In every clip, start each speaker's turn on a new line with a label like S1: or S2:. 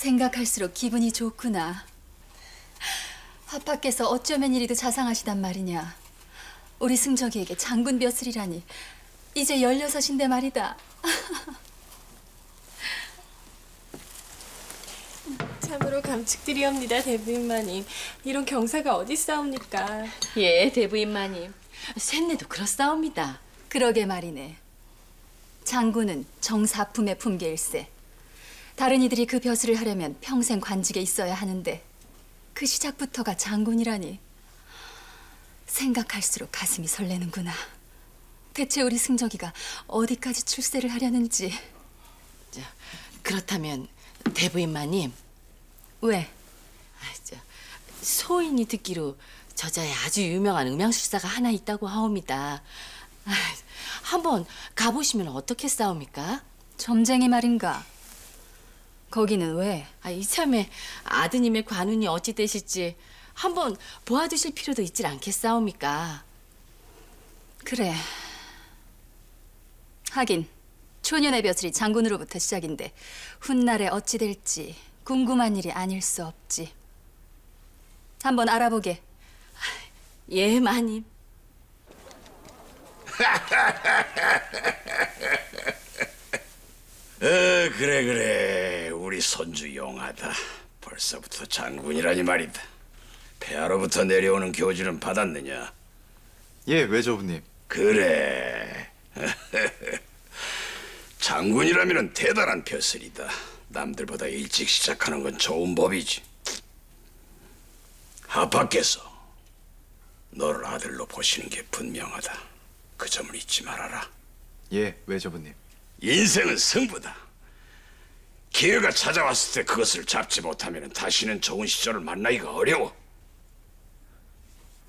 S1: 생각할수록 기분이 좋구나. 화파께서 어쩌면 이리도 자상하시단 말이냐. 우리 승적이에게 장군 벼슬이라니. 이제 열여섯인데 말이다.
S2: 참으로 감축드리옵니다, 대부인마님. 이런 경사가 어디 싸웁니까?
S3: 예, 대부인마님. 셋내도 그렇사옵니다.
S1: 그러게 말이네. 장군은 정사품의 품계일세. 다른 이들이 그 벼슬을 하려면 평생 관직에 있어야 하는데 그 시작부터가 장군이라니. 생각할수록 가슴이 설레는구나. 대체 우리 승적이가 어디까지 출세를 하려는지.
S3: 자, 그렇다면 대부인마님,
S1: 왜?
S3: 아, 저, 소인이 듣기로 저자에 아주 유명한 음향술사가 하나 있다고 하옵니다. 아, 한번 가보시면 어떻게 싸웁니까?
S1: 점쟁이 말인가? 거기는 왜?
S3: 아, 이참에 아드님의 관운이 어찌 되실지 한번 보아두실 필요도 있질 않겠사옵니까?
S1: 그래. 하긴 초년의 벼슬이 장군으로부터 시작인데 훗날에 어찌 될지 궁금한 일이 아닐 수 없지. 한번 알아보게.
S3: 예, 마님.
S4: 어, 그래 그래 손주 용하다. 벌써부터 장군이라니 말이다. 폐하로부터 내려오는 교지는 받았느냐?
S5: 예, 외조부님.
S4: 그래. 장군이라면 대단한 벼슬이다. 남들보다 일찍 시작하는 건 좋은 법이지. 하파께서 너를 아들로 보시는 게 분명하다. 그 점을 잊지 말아라.
S5: 예, 외조부님.
S4: 인생은 승부다. 기회가 찾아왔을 때 그것을 잡지 못하면 다시는 좋은 시절을 만나기가 어려워.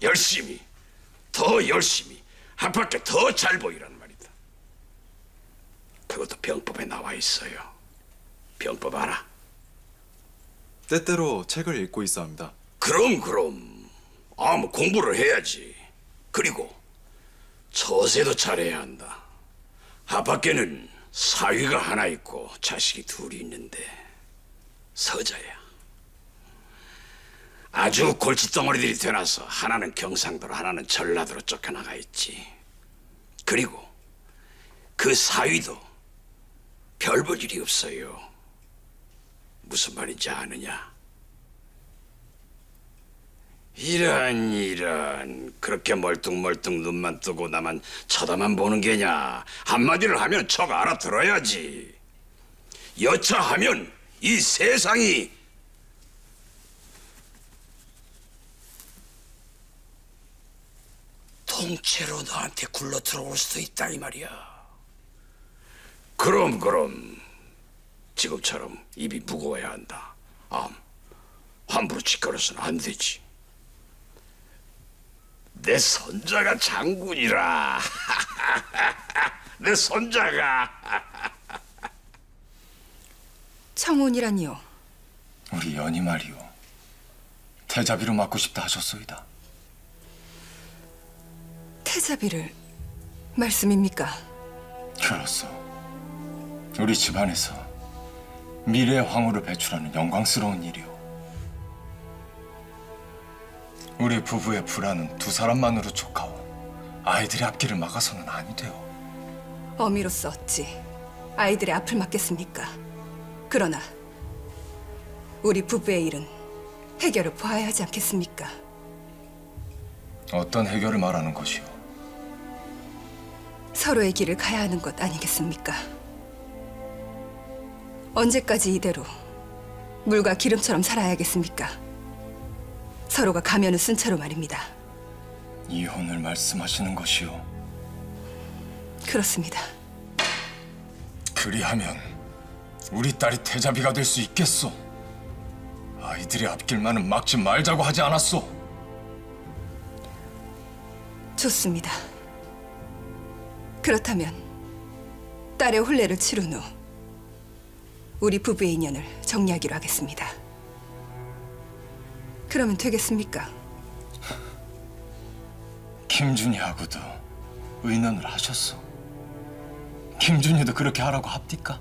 S4: 열심히, 더 열심히, 한 밖에 더잘 보이란 말이다. 그것도 병법에 나와 있어요. 병법 알아?
S5: 때때로 책을 읽고 있어 합니다.
S4: 그럼 그럼. 아, 뭐 공부를 해야지. 그리고 처세도 잘해야 한다. 하밖에는 사위가 하나 있고 자식이 둘이 있는데 서자야. 아주 골칫덩어리들이 되나서 하나는 경상도로 하나는 전라도로 쫓겨나가 있지. 그리고 그 사위도 별볼 일이 없어요. 무슨 말인지 아느냐? 이런 이런. 그렇게 멀뚱멀뚱 눈만 뜨고 나만 쳐다만 보는 게냐? 한마디를 하면 척 알아들어야지. 여차하면 이 세상이 통째로 너한테 굴러 들어올 수도 있다 이 말이야. 그럼 그럼. 지금처럼 입이 무거워야 한다. 암 함부로 짓거려서는 안 되지 내 손자가 장군이라. 내 손자가.
S6: 청혼이라니요.
S7: 우리 연희 말이오. 태자비로 맞고 싶다 하셨소이다.
S6: 태자비를 말씀입니까?
S7: 그렇소. 우리 집안에서 미래 의 황후를 배출하는 영광스러운 일이오. 우리 부부의 불안은 두 사람만으로 족하오. 아이들의 앞길을 막아서는 아니 되오.
S6: 어미로서 어찌 아이들의 앞을 막겠습니까? 그러나 우리 부부의 일은 해결을 보아야 하지 않겠습니까?
S7: 어떤 해결을 말하는 것이오?
S6: 서로의 길을 가야 하는 것 아니겠습니까? 언제까지 이대로 물과 기름처럼 살아야겠습니까? 서로가 가면을 쓴 채로 말입니다.
S7: 이혼을 말씀하시는 것이오.
S6: 그렇습니다.
S7: 그리하면 우리 딸이 태자비가 될 수 있겠소. 아이들의 앞길만은 막지 말자고 하지 않았소.
S6: 좋습니다. 그렇다면 딸의 혼례를 치른 후 우리 부부의 인연을 정리하기로 하겠습니다. 그러면 되겠습니까?
S7: 김준희하고도 의논을 하셨어. 김준희도 그렇게 하라고 합니까?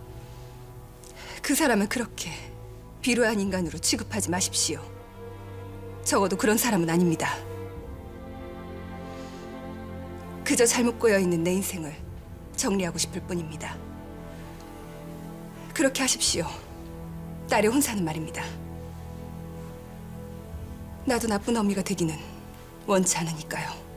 S6: 그 사람은 그렇게 비루한 인간으로 취급하지 마십시오. 적어도 그런 사람은 아닙니다. 그저 잘못 꼬여 있는 내 인생을 정리하고 싶을 뿐입니다. 그렇게 하십시오. 딸의 혼사는 말입니다. 나도 나쁜 어미가 되기는 원치 않으니까요.